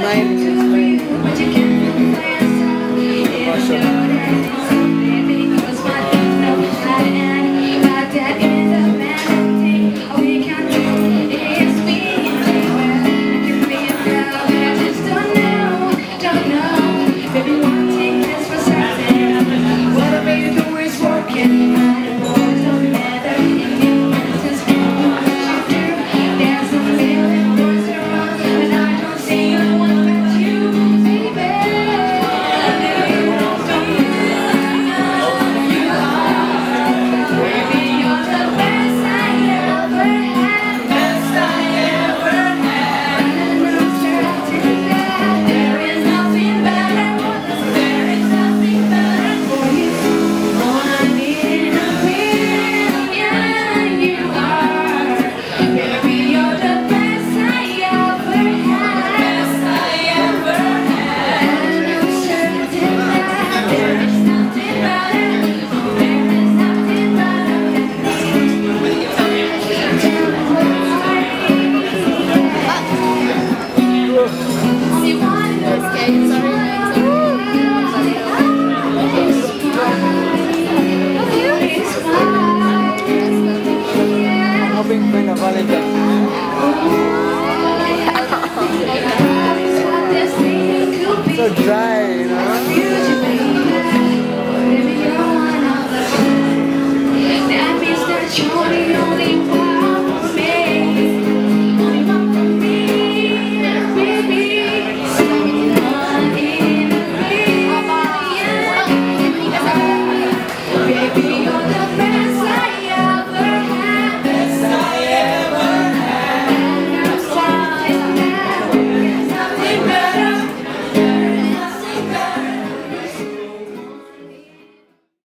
Mine is so dry, you know?